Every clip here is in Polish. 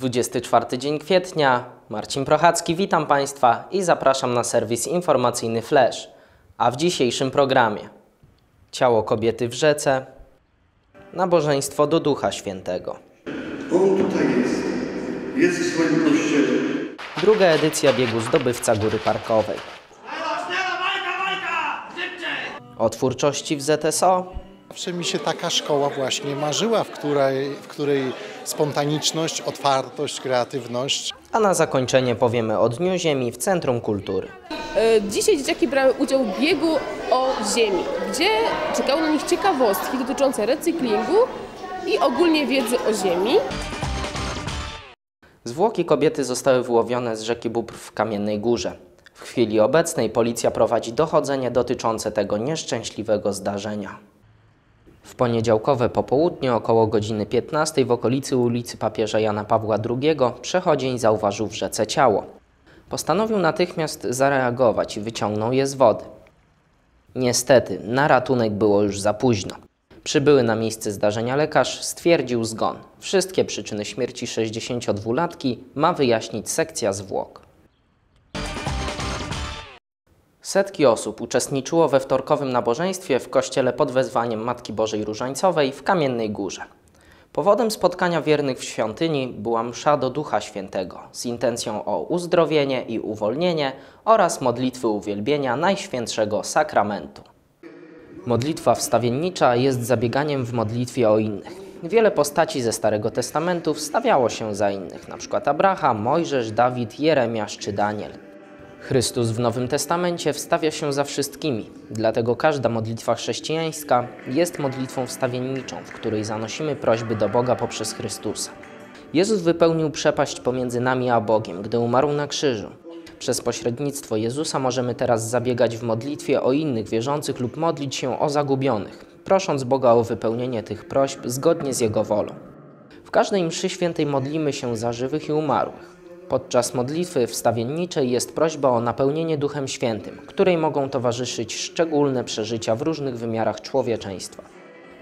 24 dzień kwietnia, Marcin Prochacki, witam Państwa i zapraszam na serwis informacyjny Flash. A w dzisiejszym programie Ciało kobiety w rzece, nabożeństwo do Ducha Świętego. On tutaj jest. Jest w swoim kościele. Druga edycja biegu zdobywca Góry Parkowej. O twórczości w ZSO, Zawsze mi się taka szkoła właśnie marzyła, w której, w której spontaniczność, otwartość, kreatywność a na zakończenie powiemy o Dniu Ziemi w Centrum Kultury. E, Dzisiaj dzieciaki brały udział w biegu o ziemi, gdzie czekały na nich ciekawostki dotyczące recyklingu i ogólnie wiedzy o ziemi. Zwłoki kobiety zostały wyłowione z rzeki Bóbr w Kamiennej Górze. W chwili obecnej policja prowadzi dochodzenie dotyczące tego nieszczęśliwego zdarzenia. W poniedziałkowe popołudnie około godziny 15 w okolicy ulicy papieża Jana Pawła II przechodzień zauważył w rzece ciało. Postanowił natychmiast zareagować i wyciągnął je z wody. Niestety, na ratunek było już za późno. Przybyły na miejsce zdarzenia lekarz stwierdził zgon. Wszystkie przyczyny śmierci 62-latki ma wyjaśnić sekcja zwłok. Setki osób uczestniczyło we wtorkowym nabożeństwie w kościele pod wezwaniem Matki Bożej Różańcowej w Kamiennej Górze. Powodem spotkania wiernych w świątyni była msza do Ducha Świętego z intencją o uzdrowienie i uwolnienie oraz modlitwy uwielbienia Najświętszego Sakramentu. Modlitwa wstawiennicza jest zabieganiem w modlitwie o innych. Wiele postaci ze Starego Testamentu wstawiało się za innych, np. Abraham, Mojżesz, Dawid, Jeremiasz czy Daniel. Chrystus w Nowym Testamencie wstawia się za wszystkimi, dlatego każda modlitwa chrześcijańska jest modlitwą wstawienniczą, w której zanosimy prośby do Boga poprzez Chrystusa. Jezus wypełnił przepaść pomiędzy nami a Bogiem, gdy umarł na krzyżu. Przez pośrednictwo Jezusa możemy teraz zabiegać w modlitwie o innych wierzących lub modlić się o zagubionych, prosząc Boga o wypełnienie tych prośb zgodnie z Jego wolą. W każdej mszy świętej modlimy się za żywych i umarłych. Podczas modlitwy wstawienniczej jest prośba o napełnienie Duchem Świętym, której mogą towarzyszyć szczególne przeżycia w różnych wymiarach człowieczeństwa.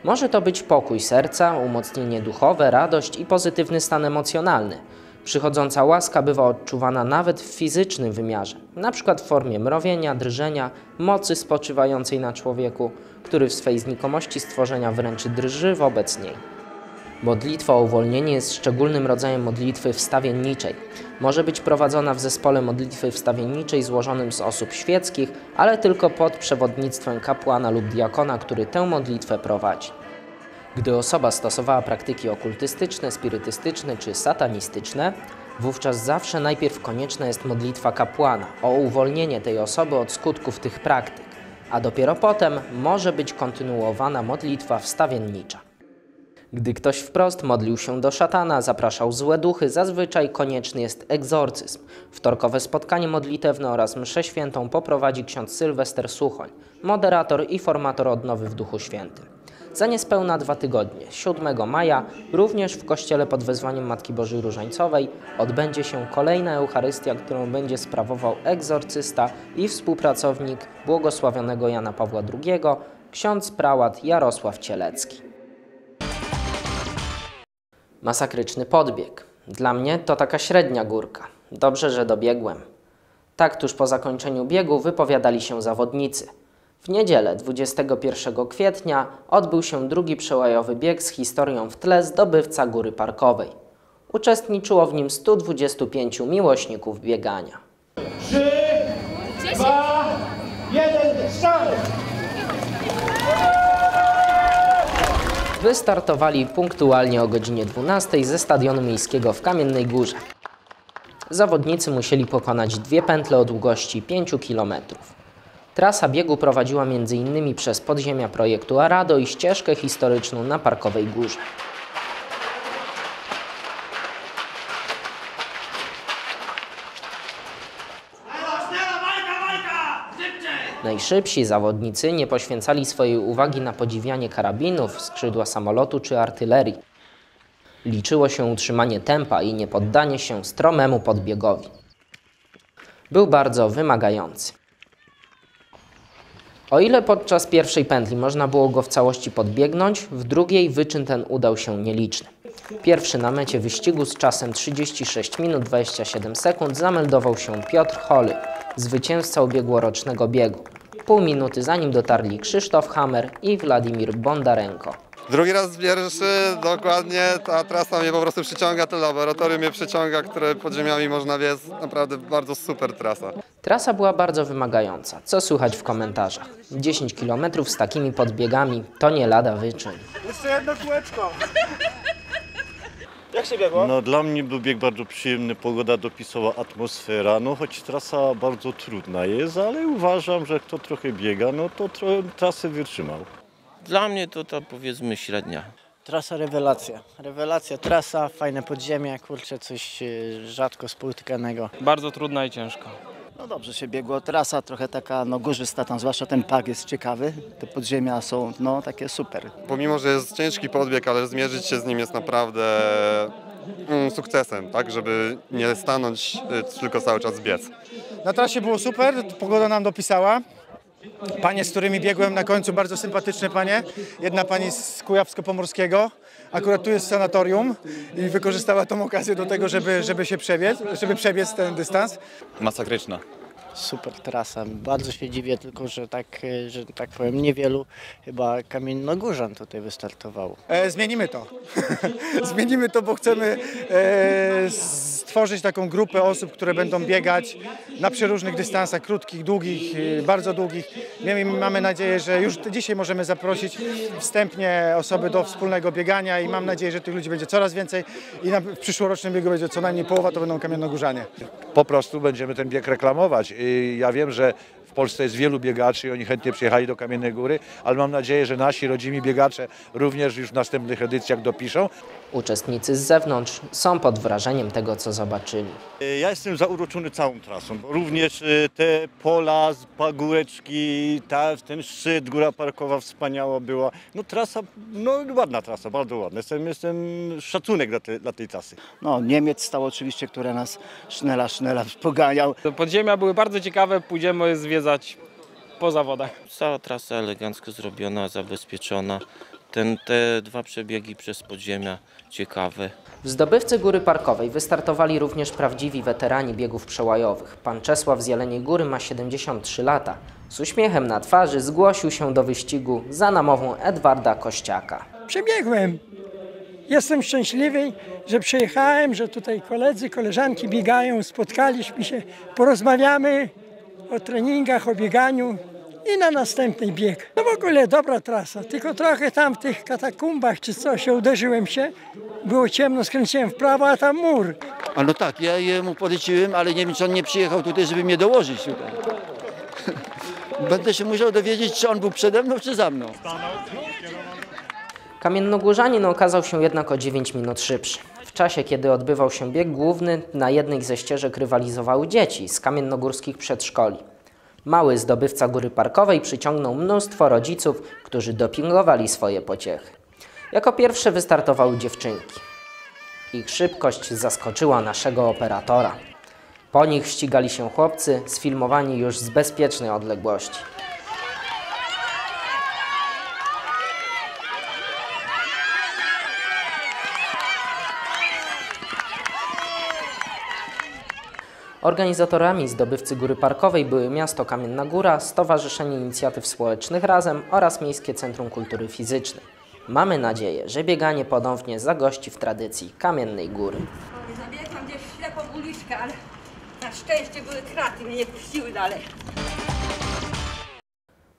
Może to być pokój serca, umocnienie duchowe, radość i pozytywny stan emocjonalny. Przychodząca łaska bywa odczuwana nawet w fizycznym wymiarze, np. w formie mrowienia, drżenia, mocy spoczywającej na człowieku, który w swej znikomości stworzenia wręcz drży wobec niej. Modlitwa o uwolnienie jest szczególnym rodzajem modlitwy wstawienniczej. Może być prowadzona w zespole modlitwy wstawienniczej złożonym z osób świeckich, ale tylko pod przewodnictwem kapłana lub diakona, który tę modlitwę prowadzi. Gdy osoba stosowała praktyki okultystyczne, spirytystyczne czy satanistyczne, wówczas zawsze najpierw konieczna jest modlitwa kapłana o uwolnienie tej osoby od skutków tych praktyk, a dopiero potem może być kontynuowana modlitwa wstawiennicza. Gdy ktoś wprost modlił się do szatana, zapraszał złe duchy, zazwyczaj konieczny jest egzorcyzm. Wtorkowe spotkanie modlitewne oraz mszę świętą poprowadzi ksiądz Sylwester Suchoń, moderator i formator odnowy w Duchu Świętym. Za niespełna dwa tygodnie, 7 maja, również w kościele pod wezwaniem Matki Bożej Różańcowej odbędzie się kolejna Eucharystia, którą będzie sprawował egzorcysta i współpracownik błogosławionego Jana Pawła II, ksiądz prałat Jarosław Cielecki. Masakryczny podbieg. Dla mnie to taka średnia górka. Dobrze, że dobiegłem. Tak tuż po zakończeniu biegu wypowiadali się zawodnicy. W niedzielę 21 kwietnia odbył się drugi przełajowy bieg z historią w tle zdobywca Góry Parkowej. Uczestniczyło w nim 125 miłośników biegania. Wystartowali punktualnie o godzinie 12 ze stadionu miejskiego w Kamiennej Górze. Zawodnicy musieli pokonać dwie pętle o długości 5 km. Trasa biegu prowadziła m.in. przez podziemia projektu Arado i ścieżkę historyczną na Parkowej Górze. Najszybsi zawodnicy nie poświęcali swojej uwagi na podziwianie karabinów, skrzydła samolotu czy artylerii. Liczyło się utrzymanie tempa i niepoddanie się stromemu podbiegowi. Był bardzo wymagający. O ile podczas pierwszej pętli można było go w całości podbiegnąć, w drugiej wyczyn ten udał się nieliczny. Pierwszy na mecie wyścigu z czasem 36 minut 27 sekund zameldował się Piotr Holy, zwycięzca ubiegłorocznego biegu. Pół minuty zanim dotarli Krzysztof Hammer i Władimir Bondarenko. Drugi raz pierwszy, dokładnie, ta trasa mnie po prostu przyciąga, to laboratorium mnie przyciąga, które pod ziemiami można biec, naprawdę bardzo super trasa. Trasa była bardzo wymagająca, co słychać w komentarzach. 10 km z takimi podbiegami to nie lada wyczyn. Jeszcze jedno kółeczko. Jak się biegło? No, dla mnie był bieg bardzo przyjemny, pogoda dopisała atmosfera, no choć trasa bardzo trudna jest, ale uważam, że kto trochę biega, no to trochę trasę wytrzymał. Dla mnie to to powiedzmy średnia. Trasa rewelacja. Rewelacja, trasa, fajne podziemia, kurczę, coś e, rzadko spotykanego. Bardzo trudna i ciężka. No dobrze się biegło. Trasa trochę taka no, górzysta, tam zwłaszcza ten pag jest ciekawy. Te podziemia są no, takie super. Pomimo, że jest ciężki podbieg, ale zmierzyć się z nim jest naprawdę mm, sukcesem, tak, żeby nie stanąć, y, tylko cały czas biec. Na trasie było super, pogoda nam dopisała. Panie, z którymi biegłem na końcu, bardzo sympatyczne panie. Jedna pani z Kujawsko-Pomorskiego, akurat tu jest sanatorium i wykorzystała tą okazję do tego, żeby, żeby się przebiec, żeby przebiec ten dystans. Masakryczna. Super trasa. Bardzo się dziwię tylko, że tak, e, że tak powiem, niewielu chyba kamiennogórzan tutaj wystartowało. E, zmienimy to. zmienimy to, bo chcemy e, stworzyć taką grupę osób, które będą biegać na przeróżnych dystansach, krótkich, długich, e, bardzo długich. Miejmy- Mamy nadzieję, że już dzisiaj możemy zaprosić wstępnie osoby do wspólnego biegania i mam nadzieję, że tych ludzi będzie coraz więcej i na, w przyszłorocznym biegu będzie co najmniej połowa, to będą kamiennogórzanie. po prostu będziemy ten bieg reklamować. I ja wiem, że Polsce jest wielu biegaczy i oni chętnie przyjechali do Kamiennej Góry, ale mam nadzieję, że nasi rodzimi biegacze również już w następnych edycjach dopiszą. Uczestnicy z zewnątrz są pod wrażeniem tego, co zobaczyli. Ja jestem zauroczony całą trasą, bo również e, te pola, z- pagóreczki, ta, ten szczyt, góra parkowa wspaniała była. No trasa, no ładna trasa, bardzo ładna. Jestem, jestem szacunek dla, te, dla tej trasy. No, Niemiec stał oczywiście, który nas sznela, sznela poganiał. Podziemia były bardzo ciekawe, pójdziemy zwiedzać po zawodach. Cała trasa elegancko zrobiona, zabezpieczona. Ten, te dwa przebiegi przez podziemia ciekawe. W zdobywcy Góry Parkowej wystartowali również prawdziwi weterani biegów przełajowych. Pan Czesław z Jeleniej Góry ma 73 lata. Z uśmiechem na twarzy zgłosił się do wyścigu za namową Edwarda Kościaka. Przebiegłem. Jestem szczęśliwy, że przyjechałem, że tutaj koledzy, koleżanki biegają, spotkaliśmy się, porozmawiamy o treningach, o bieganiu i na następny bieg. No w ogóle dobra trasa, tylko trochę tam w tych katakumbach czy coś uderzyłem się, było ciemno, skręciłem w prawo, a tam mur. A no tak, ja jemu poleciłem, ale nie wiem, czy on nie przyjechał tutaj, żeby mnie dołożyć tutaj. Będę się musiał dowiedzieć, czy on był przede mną, czy za mną. Kamiennogórzanin okazał się jednak o 9 minut szybszy. Czasie, kiedy odbywał się bieg główny, na jednej ze ścieżek rywalizowały dzieci z kamiennogórskich przedszkoli. Mały zdobywca góry parkowej przyciągnął mnóstwo rodziców, którzy dopingowali swoje pociechy. Jako pierwsze wystartowały dziewczynki. Ich szybkość zaskoczyła naszego operatora. Po nich ścigali się chłopcy, sfilmowani już z bezpiecznej odległości. Organizatorami zdobywcy Góry Parkowej były miasto Kamienna Góra, Stowarzyszenie Inicjatyw Społecznych Razem oraz Miejskie Centrum Kultury Fizycznej. Mamy nadzieję, że bieganie ponownie zagości w tradycji Kamiennej Góry. Zabiegłam gdzieś ślepą uliczkę, ale na szczęście były kraty, mnie nie puściły dalej.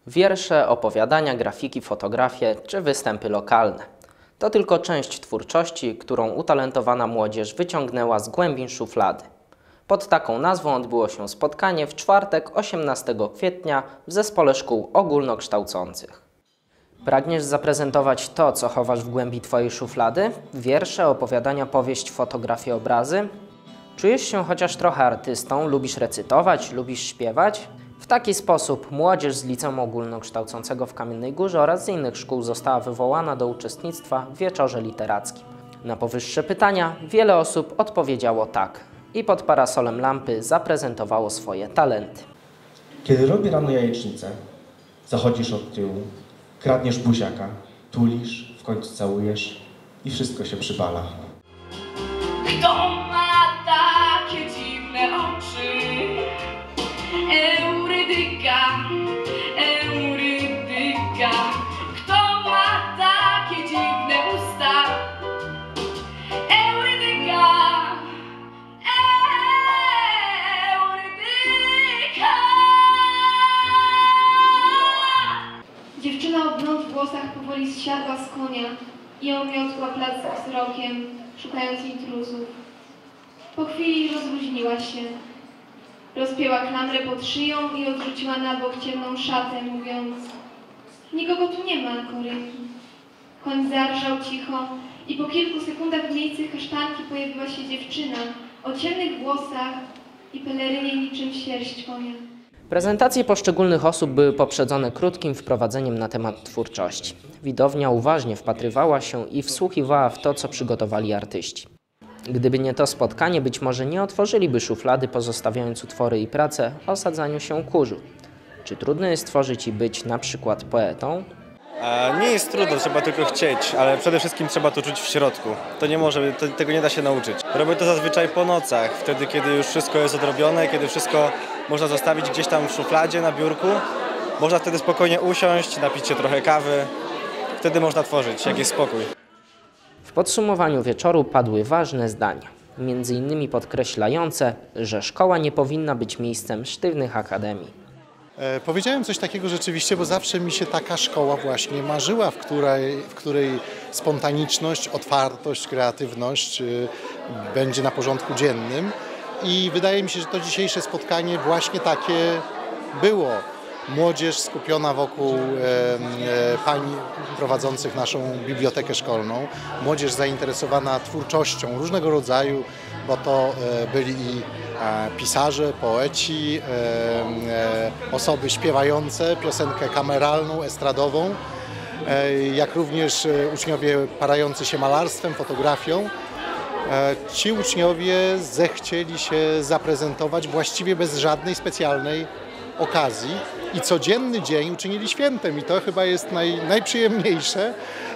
Wiersze, opowiadania, grafiki, fotografie czy występy lokalne. To tylko część twórczości, którą utalentowana młodzież wyciągnęła z głębin szuflady. Pod taką nazwą odbyło się spotkanie w czwartek 18 kwietnia w Zespole Szkół Ogólnokształcących. Pragniesz zaprezentować to, co chowasz w głębi Twojej szuflady? Wiersze, opowiadania, powieść, fotografie, obrazy? Czujesz się chociaż trochę artystą, lubisz recytować, lubisz śpiewać? W taki sposób młodzież z Liceum Ogólnokształcącego w Kamiennej Górze oraz z innych szkół została wywołana do uczestnictwa w wieczorze literackim. Na powyższe pytania wiele osób odpowiedziało tak i pod parasolem lampy zaprezentowało swoje talenty. Kiedy robi rano jajecznicę, zachodzisz od tyłu, kradniesz buziaka, tulisz, w końcu całujesz i wszystko się przybala. Kto ma takie dziwne oczy? Eurydyka. Włosach powoli zsiadła z konia i omiotła plac wzrokiem, szukając intruzów. Po chwili rozluźniła się. Rozpięła klamrę pod szyją i odrzuciła na bok ciemną szatę, mówiąc Nikogo tu nie ma, Korynki. Koń zarżał cicho i po kilku sekundach w miejscu kasztanki pojawiła się dziewczyna o ciemnych włosach i pelerynie niczym sierść konia. Prezentacje poszczególnych osób były poprzedzone krótkim wprowadzeniem na temat twórczości. Widownia uważnie wpatrywała się i wsłuchiwała w to, co przygotowali artyści. Gdyby nie to spotkanie, być może nie otworzyliby szuflady, pozostawiając utwory i prace o osadzaniu się kurzu. Czy trudno jest tworzyć i być na przykład poetą? Nie jest trudno, trzeba tylko chcieć, ale przede wszystkim trzeba to czuć w środku. To nie może, to, tego nie da się nauczyć. Robię to zazwyczaj po nocach, wtedy kiedy już wszystko jest odrobione, kiedy wszystko można zostawić gdzieś tam w szufladzie na biurku. Można wtedy spokojnie usiąść, napić się trochę kawy. Wtedy można tworzyć, jak jest spokój. W podsumowaniu wieczoru padły ważne zdania, między innymi podkreślające, że szkoła nie powinna być miejscem sztywnych akademii. E, Powiedziałem coś takiego rzeczywiście, bo zawsze mi się taka szkoła właśnie marzyła, w której, w której spontaniczność, otwartość, kreatywność y, będzie na porządku dziennym. I wydaje mi się, że to dzisiejsze spotkanie właśnie takie było. Młodzież skupiona wokół e, pań prowadzących naszą bibliotekę szkolną, młodzież zainteresowana twórczością różnego rodzaju, bo to e, byli i pisarze, poeci, e, osoby śpiewające piosenkę kameralną, estradową, e, jak również uczniowie parający się malarstwem, fotografią. E, Ci uczniowie zechcieli się zaprezentować właściwie bez żadnej specjalnej okazji i codzienny dzień uczynili świętem i to chyba jest naj, najprzyjemniejsze.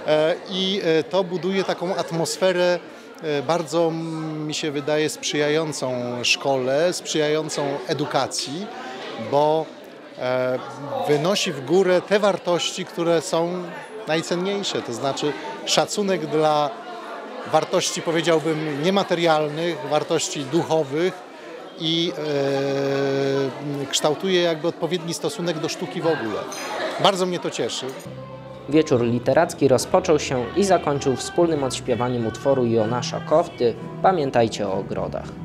E, i e, to buduje taką atmosferę bardzo mi się wydaje sprzyjającą szkole, sprzyjającą edukacji, bo wynosi w górę te wartości, które są najcenniejsze, to znaczy szacunek dla wartości powiedziałbym niematerialnych, wartości duchowych i e, kształtuje jakby odpowiedni stosunek do sztuki w ogóle. Bardzo mnie to cieszy. Wieczór literacki rozpoczął się i zakończył wspólnym odśpiewaniem utworu Jonasza Kofty Pamiętajcie o ogrodach.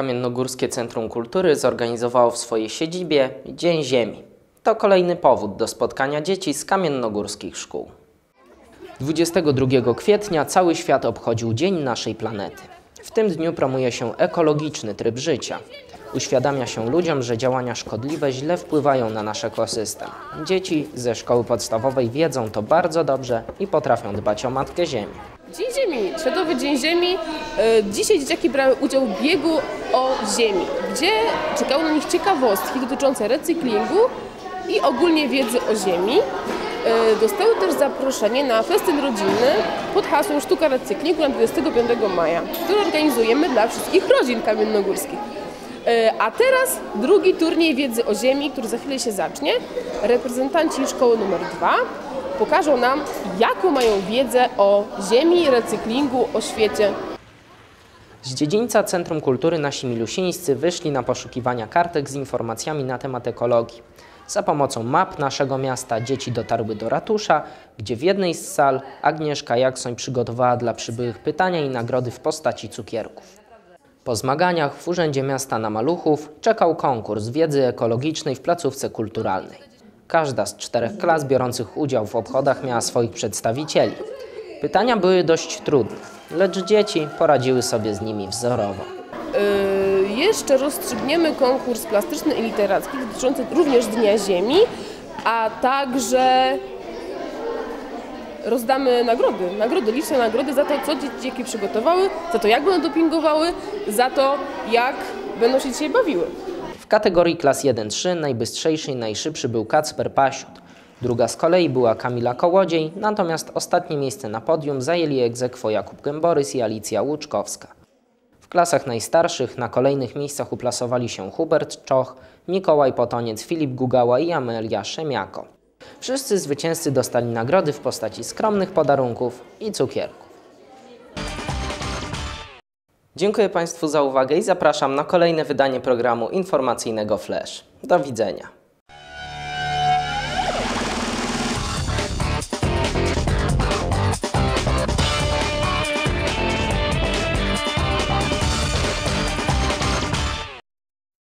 Kamiennogórskie Centrum Kultury zorganizowało w swojej siedzibie Dzień Ziemi. To kolejny powód do spotkania dzieci z kamiennogórskich szkół. 22 kwietnia cały świat obchodził Dzień naszej planety. W tym dniu promuje się ekologiczny tryb życia. Uświadamia się ludziom, że działania szkodliwe źle wpływają na nasz ekosystem. Dzieci ze szkoły podstawowej wiedzą to bardzo dobrze i potrafią dbać o Matkę Ziemię. Dzień Ziemi, Światowy Dzień Ziemi. E, Dzisiaj dzieciaki brały udział w biegu o Ziemi, gdzie czekały na nich ciekawostki dotyczące recyklingu i ogólnie wiedzy o Ziemi. E, Dostały też zaproszenie na festyn rodzinny pod hasłem Sztuka Recyklingu na 25 maja, który organizujemy dla wszystkich rodzin kamiennogórskich. E, A teraz drugi turniej wiedzy o Ziemi, który za chwilę się zacznie. Reprezentanci szkoły numer 2 pokażą nam, jaką mają wiedzę o Ziemi, recyklingu, o świecie. Z dziedzińca Centrum Kultury nasi milusińscy wyszli na poszukiwania kartek z informacjami na temat ekologii. Za pomocą map naszego miasta dzieci dotarły do ratusza, gdzie w jednej z sal Agnieszka Jaksoń przygotowała dla przybyłych pytania i nagrody w postaci cukierków. Po zmaganiach w Urzędzie Miasta na Maluchów czekał konkurs wiedzy ekologicznej w placówce kulturalnej. Każda z czterech klas biorących udział w obchodach miała swoich przedstawicieli. Pytania były dość trudne, lecz dzieci poradziły sobie z nimi wzorowo. Yy, jeszcze rozstrzygniemy konkurs plastyczny i literacki dotyczący również Dnia Ziemi, a także rozdamy nagrody, nagrody, liczne nagrody za to, co dzieciaki przygotowały, za to, jak będą dopingowały, za to, jak będą się dzisiaj bawiły. W kategorii klas 1-3 najbystrzejszy i najszybszy był Kacper Pasiut. Druga z kolei była Kamila Kołodziej, natomiast ostatnie miejsce na podium zajęli egzekwo Jakub Gęborys i Alicja Łuczkowska. W klasach najstarszych na kolejnych miejscach uplasowali się Hubert Czoch, Mikołaj Potoniec, Filip Gugała i Amelia Szemiako. Wszyscy zwycięzcy dostali nagrody w postaci skromnych podarunków i cukierków. Dziękuję Państwu za uwagę i zapraszam na kolejne wydanie programu informacyjnego Flash. Do widzenia.